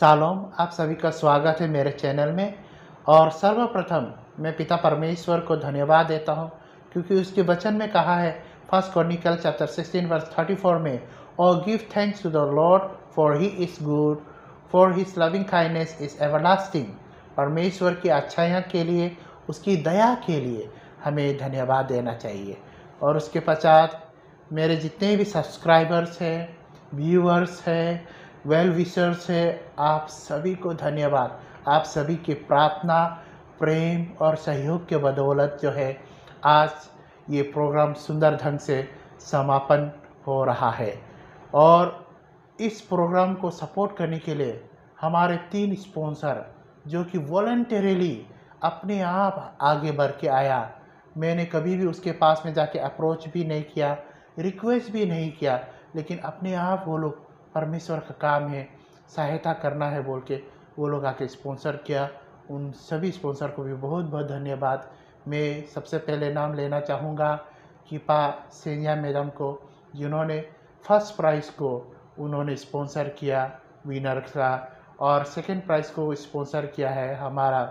सालोम आप सभी का स्वागत है मेरे चैनल में। और सर्वप्रथम मैं पिता परमेश्वर को धन्यवाद देता हूँ, क्योंकि उसके वचन में कहा है फ़र्स्ट क्रॉनिकल चैप्टर 16 वर्स 34 में और give thanks to the lord for he is good for his loving kindness is everlasting परमेश्वर की अच्छाइयाँ के लिए, उसकी दया के लिए हमें धन्यवाद देना चाहिए। और उसके पश्चात मेरे जितने भी सब्सक्राइबर्स हैं व्यूअर्स हैं वेल विशर्स है, आप सभी को धन्यवाद। आप सभी की प्रार्थना, प्रेम और सहयोग के बदौलत जो है, आज ये प्रोग्राम सुंदर ढंग से समापन हो रहा है। और इस प्रोग्राम को सपोर्ट करने के लिए हमारे तीन स्पॉन्सर, जो कि वॉल्टरली अपने आप आगे बढ़ के आया। मैंने कभी भी उसके पास में जाके अप्रोच भी नहीं किया रिक्वेस्ट भी नहीं किया, लेकिन अपने आप वो लोग परमेश्वर का काम है, सहायता करना है बोल के वो लोग आके स्पॉन्सर किया। उन सभी स्पॉन्सर को भी बहुत बहुत धन्यवाद। मैं सबसे पहले नाम लेना चाहूँगा कीपा सेनिया मैडम को, जिन्होंने फ़र्स्ट प्राइज़ को उन्होंने स्पॉन्सर किया विनर का और सेकंड प्राइज़ को स्पॉन्सर किया है हमारा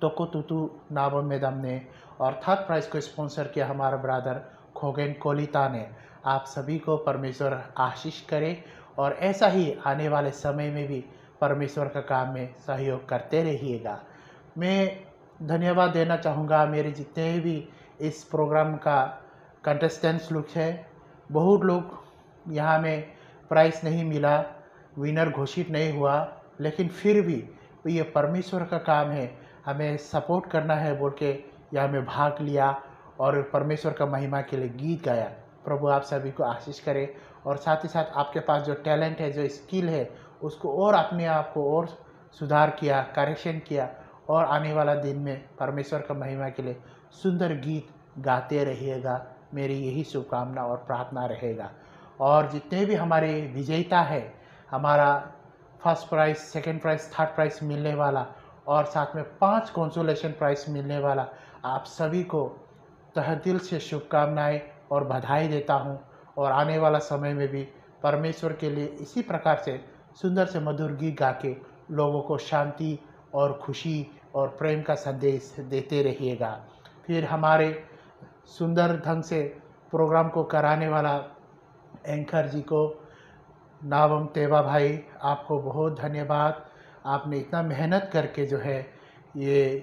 टोको तुतु नाबम मैडम ने। और थर्ड प्राइज़ को स्पॉन्सर किया हमारा ब्रदर खोगेन कोलिता ने। आप सभी को परमेश्वर आशीष करे और ऐसा ही आने वाले समय में भी परमेश्वर का काम में सहयोग करते रहिएगा। मैं धन्यवाद देना चाहूँगा। मेरे जितने भी इस प्रोग्राम का कंटेस्टेंट्स लोग हैं, बहुत लोग यहाँ में प्राइज़ नहीं मिला विनर घोषित नहीं हुआ, लेकिन फिर भी ये परमेश्वर का काम है। हमें सपोर्ट करना है, बोल के यहाँ में भाग लिया और परमेश्वर का महिमा के लिए गीत गाया। प्रभु आप सभी को आशीष करे और साथ ही साथ आपके पास जो टैलेंट है, जो स्किल है, उसको और अपने आप को और सुधार किया, करेक्शन किया और आने वाला दिन में परमेश्वर का महिमा के लिए सुंदर गीत गाते रहिएगा। मेरी यही शुभकामना और प्रार्थना रहेगा। और जितने भी हमारे विजेता है, हमारा first prize, second prize, third prize मिलने वाला और साथ में पाँच कॉन्सोलेशन प्राइज़ मिलने वाला, आप सभी को तह दिल से शुभकामनाएँ और बधाई देता हूँ। और आने वाला समय में भी परमेश्वर के लिए इसी प्रकार से सुंदर से मधुर गीत गा के लोगों को शांति और खुशी और प्रेम का संदेश देते रहिएगा। फिर हमारे सुंदर ढंग से प्रोग्राम को कराने वाला एंकर जी को, नावम तेवा भाई, आपको बहुत धन्यवाद। आपने इतना मेहनत करके जो है ये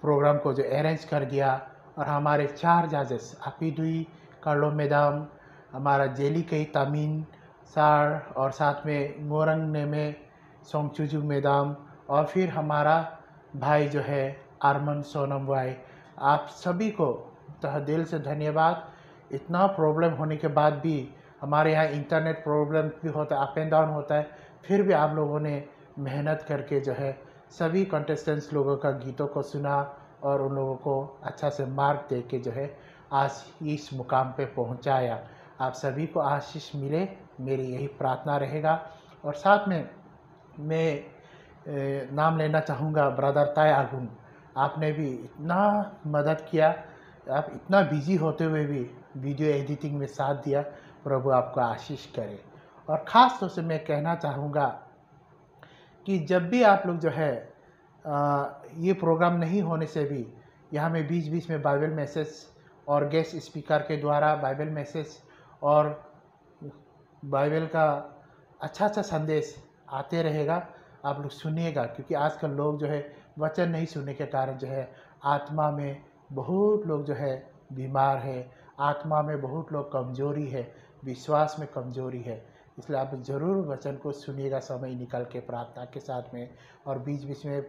प्रोग्राम को जो अरेंज कर दिया और हमारे चार जजेस अपिदुई कार्लो मैदाम हमारा जेली कई तमीन, सार और साथ में मोरंग ने में सोंगचुजू मैदाम और फिर हमारा भाई जो है आरमन सोनम भाई आप सभी को तह दिल से धन्यवाद। इतना प्रॉब्लम होने के बाद भी हमारे यहाँ इंटरनेट प्रॉब्लम भी होता है अप एंड डाउन होता है, फिर भी आप लोगों ने मेहनत करके जो है सभी कंटेस्टेंट्स लोगों का गीतों को सुना और उन लोगों को अच्छा से मार्क दे के जो है आज इस मुकाम पे पहुँचाया। आप सभी को आशीष मिले मेरी यही प्रार्थना रहेगा। और साथ में मैं नाम लेना चाहूँगा ब्रदर ताय आगुन आपने भी इतना मदद किया आप इतना बिज़ी होते हुए भी वीडियो एडिटिंग में साथ दिया प्रभु आपको आशीष करे। और ख़ास तौर से मैं कहना चाहूँगा कि जब भी आप लोग जो है आ, ये प्रोग्राम नहीं होने से भी यहाँ में बीच बीच में बाइबल मैसेज और गेस्ट स्पीकर के द्वारा बाइबल मैसेज और बाइबल का अच्छा अच्छा संदेश आते रहेगा। आप लोग सुनिएगा, क्योंकि आजकल लोग जो है वचन नहीं सुनने के कारण जो है आत्मा में बहुत लोग जो है बीमार है, आत्मा में बहुत लोग कमज़ोरी है, विश्वास में कमज़ोरी है। इसलिए आप ज़रूर वचन को सुनिएगा, समय निकल के प्रार्थना के साथ में और बीच बीच में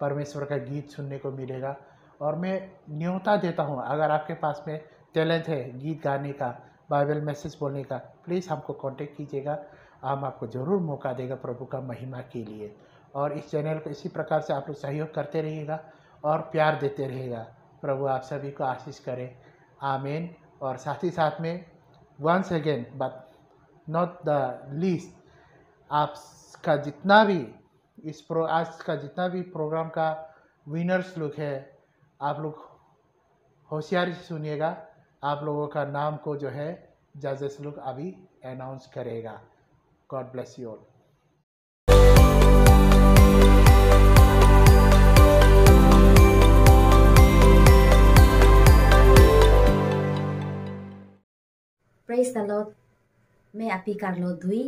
परमेश्वर का गीत सुनने को मिलेगा। और मैं न्योता देता हूँ, अगर आपके पास में टैलेंट है गीत गाने का, बाइबल मैसेज बोलने का, प्लीज़ हमको कांटेक्ट कीजिएगा। हम आपको ज़रूर मौका देगा प्रभु का महिमा के लिए। और इस चैनल को इसी प्रकार से आप लोग सहयोग करते रहिएगा और प्यार देते रहिएगा। प्रभु आप सभी को आशीष करें। आमीन। और साथ ही साथ में once again but not the least आपका जितना भी इस प्रो, आज का जितना भी प्रोग्राम का विनर्स लोग है आप लोग होशियारी से सुनिएगा। आप लोगों का नाम को जो है, जजेस लोग अभी अनाउंस करेगा। God bless you all praise the lord मैं अपी कार्लो धुई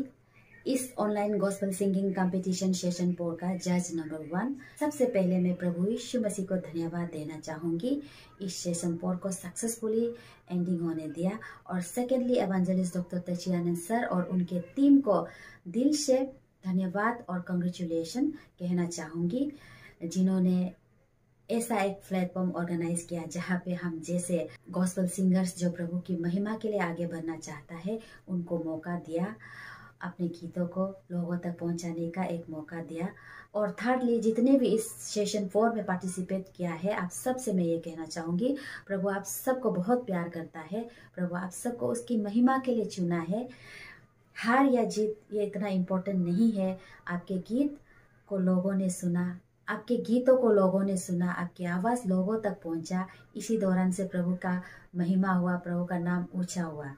इस online gospel singing competition session four का जज नंबर वन। सबसे पहले मैं प्रभु यीशु मसीह को धन्यवाद देना चाहूँगी। इस सेशन फोर को सक्सेसफुली एंडिंग होने दिया। और सेकेंडली एवेंजलिस्ट डॉक्टर तचियानंद सर और उनके टीम को दिल से धन्यवाद और कंग्रेचुलेशन कहना चाहूँगी, जिन्होंने ऐसा एक प्लेटफॉर्म ऑर्गेनाइज किया जहाँ पे हम जैसे गॉस्पल सिंगर्स जो प्रभु की महिमा के लिए आगे बढ़ना चाहता है, उनको मौका दिया। अपने गीतों को लोगों तक पहुँचाने का एक मौका दिया। और थर्डली जितने भी इस सेशन फोर में पार्टिसिपेट किया है, आप सबसे मैं ये कहना चाहूँगी, प्रभु आप सबको बहुत प्यार करता है। प्रभु आप सबको उसकी महिमा के लिए चुना है। हार या जीत, ये इतना इम्पोर्टेंट नहीं है। आपके गीत को लोगों ने सुना, आपके गीतों को लोगों ने सुना, आपकी आवाज़ लोगों तक पहुँचा। इसी दौरान से प्रभु का महिमा हुआ, प्रभु का नाम ऊँचा हुआ।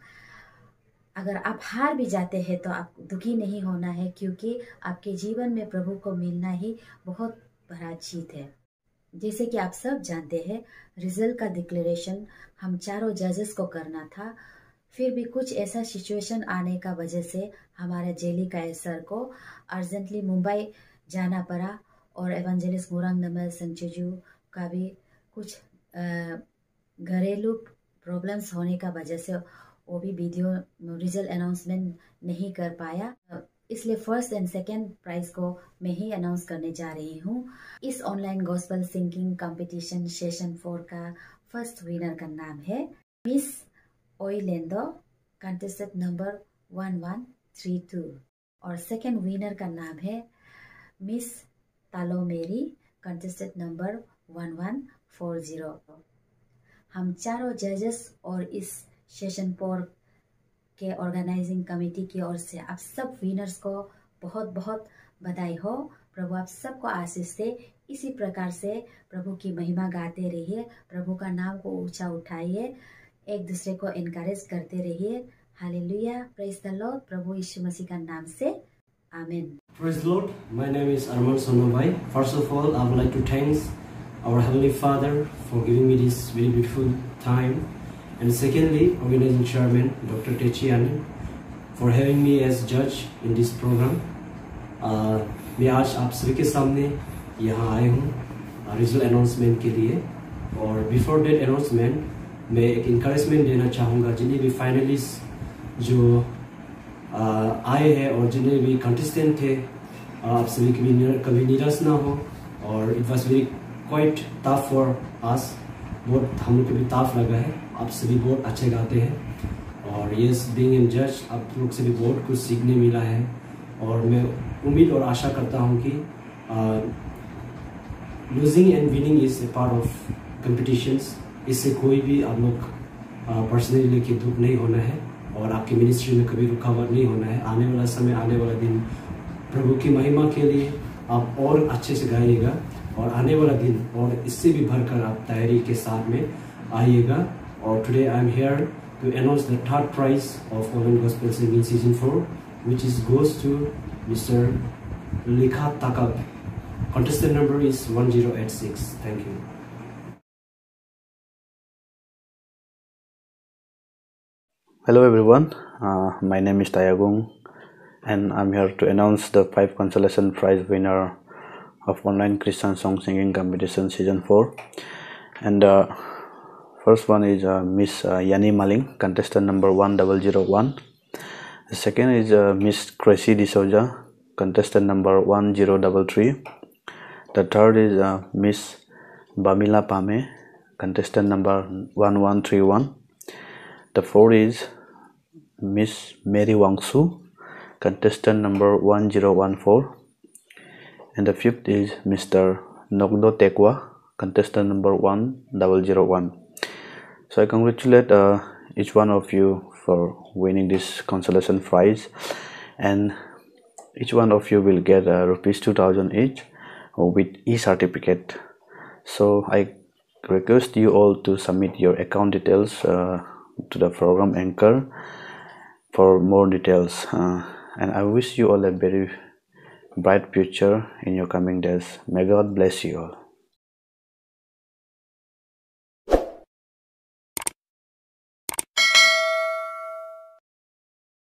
अगर आप हार भी जाते हैं तो आप दुखी नहीं होना है, क्योंकि आपके जीवन में प्रभु को मिलना ही बहुत बड़ा जीत है। जैसे कि आप सब जानते हैं, रिज़ल्ट का डिक्लेरेशन हम चारों जजेस को करना था। फिर भी कुछ ऐसा सिचुएशन आने का वजह से हमारे जेली का सर को अर्जेंटली मुंबई जाना पड़ा और एवेंजलिस मोरंग नमल संचजू का भी कुछ घरेलू प्रॉब्लम्स होने का वजह से वो भी वीडियो रिज़ल्ट अनाउंसमेंट नहीं कर पाया। इसलिए फ़र्स्ट एंड सेकेंड प्राइज को मैं ही अनाउंस करने जा रही हूँ। इस online gospel singing competition session four का फ़र्स्ट विनर का नाम है miss ओइलेंडो contestant number one one three two और सेकेंड विनर का नाम है miss तालोमेरी contestant number one one four zero हम चारों जजेस और इस सेशन फोर के ऑर्गेनाइजिंग कमेटी की ओर से आप सब विनर्स को बहुत बहुत बधाई हो प्रभु आप सबको आशीष दे इसी प्रकार से प्रभु की महिमा गाते रहिए प्रभु का नाम को ऊँचा उठाइए एक दूसरे को इनकरेज करते रहिए हालेलुया प्रेज द लॉर्ड प्रभु यीशु मसीह का नाम से Amen. Praise the Lord. My name is Arman Sonobai. First of all, I would like to thank our Heavenly Father for giving me this very beautiful time. And secondly, organizing chairman, Dr. Techi Anand, for having me as judge in this program. Uh, मैं आज आप सभी के सामने यहाँ आए हूँ result announcement के लिए और बिफोर डेट अनाउंसमेंट मैं एक इंकरेजमेंट देना चाहूँगा जिन्हें भी फाइनलिस्ट जो आए हैं और जितने भी कंटेस्टेंट थे आप सभी कभी कभी निराश ना हो और it was very quite tough for us बहुत, हम लोग को भी ताफ लगा है। आप सभी बहुत अच्छे गाते हैं। और यस बीइंग इन जज आप लोग से भी बहुत कुछ सीखने मिला है। और मैं उम्मीद और आशा करता हूँ कि losing and winning is a part of competitions इससे कोई भी आप लोग पर्सनली लेके दुख नहीं होना है। और आपकी मिनिस्ट्री में कभी रुकावट नहीं होना है। आने वाला समय, आने वाला दिन, प्रभु की महिमा के लिए आप और अच्छे से गाइएगा। और आने वाला दिन और इससे भी भरकर आप तैयारी के साथ में आइएगा और today I am here to announce the third prize of Owen gospel singing season four which is goes to Mr. Likha Takab. Contestant number is 1086. Thank you. Hello everyone, uh, my name is Tayagung and I'm here to announce the 5 consolation prize winner of online Christian song singing competition season 4 and uh, first one is uh, Miss uh, Yani Maling contestant number 1001 the second is uh, Miss Gracie D'Souza contestant number 1033 the third is uh, Miss Bamila Pame contestant number 1131 the fourth is Miss Mary Wangsu, contestant number 1014. And the fifth is Mr. Nogdo Tekwa, contestant number 1001. So I congratulate uh, each one of you for winning this consolation prize and each one of you will get uh, rupees 2000 each with e-certificate. So I request you all to submit your account details uh, to the program anchor for more details uh, and i wish you all a very bright future in your coming days. May god bless you all